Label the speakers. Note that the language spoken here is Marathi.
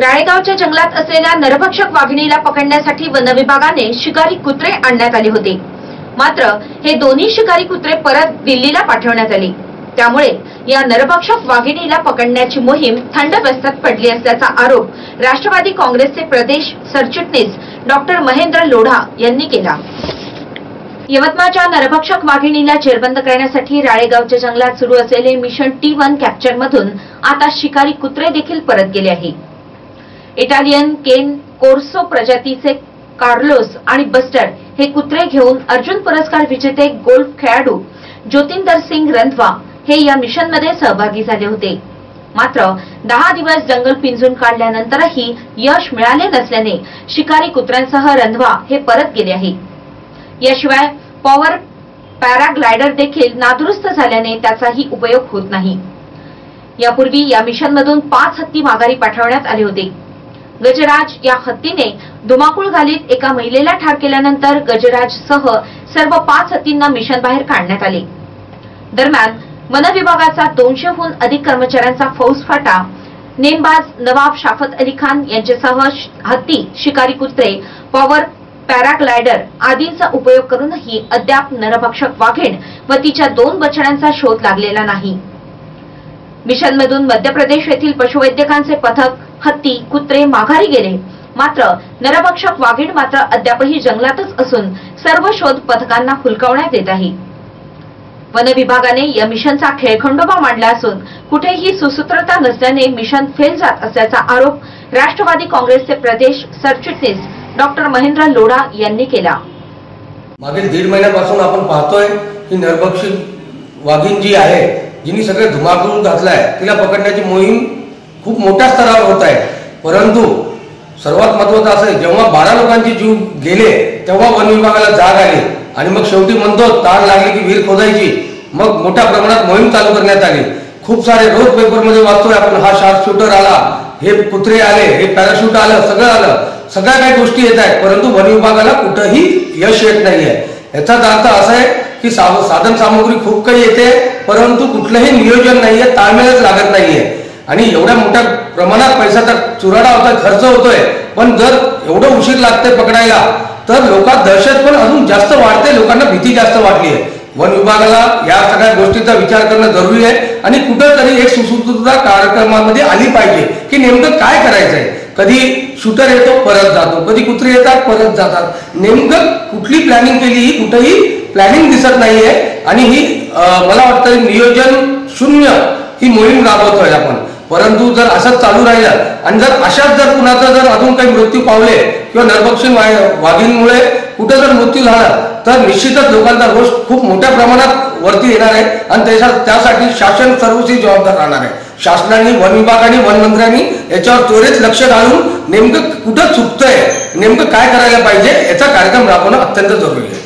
Speaker 1: राळेगावच्या जंगलात असलेल्या नरभक्षक वाघिणीला पकडण्यासाठी वनविभागाने शिकारी कुत्रे आणण्यात आले होते. मात्र हे दोन्ही शिकारी कुत्रे परत दिल्लीला पाठवण्यात आले. त्यामुळे या नरभक्षक वाघिणीला पकडण्याची मोहीम थंड व्यस्तात पडली असल्याचा आरोप राष्ट्रवादी काँग्रेसचे प्रदेश सरचिटणीस डॉक्टर महेंद्र लोढा यांनी केला. यवतमाळच्या नरभक्षक वाघिणीला जेरबंद करण्यासाठी राळेगावच्या जंगलात सुरू असलेले मिशन टी वन कॅप्चर मधून आता शिकारी कुत्रे देखील परत गेले आहे इटालियन केन कोर्सो प्रजातीचे कार्लोस आणि बस्टर हे कुत्रे घेऊन अर्जुन पुरस्कार विजेते गोल्फ खेळाडू ज्योतिंदर सिंग रंधवा हे या मिशनमध्ये सहभागी झाले होते. मात्र दहा दिवस जंगल पिंजून काढल्यानंतरही यश मिळाले नसल्याने शिकारी कुत्र्यांसह रंधवा हे परत गेले आहे. याशिवाय पॉवर पॅराग्लायडर देखील नादुरुस्त झाल्याने त्याचाही उपयोग होत नाही. यापूर्वी या मिशनमधून पाच हत्ती माघारी पाठवण्यात आले होते. गजराज या हत्तीने धुमाकूळ घालीत एका महिलेला ठार केल्यानंतर गजराज सह सर्व पाच हत्तींना मिशन बाहेर काढण्यात आले. दरम्यान वन विभागाचा दोनशेहून अधिक कर्मचाऱ्यांचा फौजफाटा नेमबाज नवाब शाफत अली खान यांच्यासह हत्ती शिकारी कुत्रे पॉवर पॅराग्लायडर आदींचा उपयोग करूनही अद्याप नरभक्षक वाघेण व तिच्या दोन बछड्यांचा शोध लागलेला नाही. मिशनमधून मध्य प्रदेश येथील पशुवैद्यकांचे पथक हत्ती कुत्रे माघारी गेले. मात्र नरभक्षक वाघीण मात्र अद्यापही जंगलातच असून सर्व शोध पथकांना हुलकावण्यात येत आहे. वन विभागाने या मिशनचा खेळखंडोबा मांडला असून कुठेही सुसूत्रता नसल्याने मिशन फेल जात असल्याचा आरोप राष्ट्रवादी काँग्रेसचे प्रदेश सरचिटणीस डॉक्टर महेंद्र लोढा यांनी केला.
Speaker 2: मागील दीड महिन्यापासून आपण पाहतोय की नरभक्षित वाघीण जी आहे जिने सगळे धुमाकूळ घातलाय तिला पकडण्याची मोहीम खूप मोठ्या स्तरावर होत आहे. परंतु सर्वात महत्वाचं असं आहे जेव्हा बारा लोकांचे जीव गेले तेव्हा वन विभागाला जाग आली. आणि मग शेवटी म्हणतो तार लागली की विहीर खोदायची. मग मोठ्या प्रमाणात मोहीम चालू करण्यात आली. खूप सारे रोज पेपरमध्ये वाचतोय आपण हा शार्प शूटर आला हे कुत्रे आले हे पॅराशूट आलं सगळं आलं. सगळ्या काही गोष्टी येत आहेत परंतु वन विभागाला कुठंही यश येत नाहीये. याचाच अर्थ असा आहे की साधन सामग्री खूप काही येते परंतु कुठलंही नियोजन नाहीये ताळमेळच लागत नाहीये. आणि एवढ्या मोठ्या प्रमाणात पैशाचा चुराडा होतोय खर्च होतोय. पण जर एवढं उशीर लागतंय पकडायला तर लोकात दहशत पण अजून जास्त वाढते लोकांना भीती जास्त वाढली आहे. वन विभागाला या सगळ्या गोष्टीचा विचार करणं जरुरी आहे आणि कुठंतरी एक सुसूत्रता कार्यक्रमामध्ये आली पाहिजे की नेमकं काय करायचंय? कधी शूटर येतो परत जातो. कधी कुत्रे येतात परत जातात. नेमकं कुठली प्लॅनिंग केली ही कुठेही प्लॅनिंग दिसत नाहीये. आणि ही मला वाटतं नियोजन शून्य ही मोहीम राबवतोय आपण. परंतु जर असंच चालू राहिलं आणि जर अशाच जर कुणाचा जर अजून काही मृत्यू पावले किंवा नरभक्षण वाघींमुळे कुठं जर मृत्यू झाला तर निश्चितच लोकांचा रोष खूप मोठ्या प्रमाणात वरती येणार आहे आणि त्याच्या त्यासाठी शासन सर्वस्वी जबाबदार राहणार आहे. शासनाने वन विभागाने वन मंत्र्यांनी याच्यावर त्वरित लक्ष घालून नेमकं कुठं चुकतंय नेमकं काय करायला पाहिजे याचा कार्यक्रम राबवणं अत्यंत जरुरी आहे.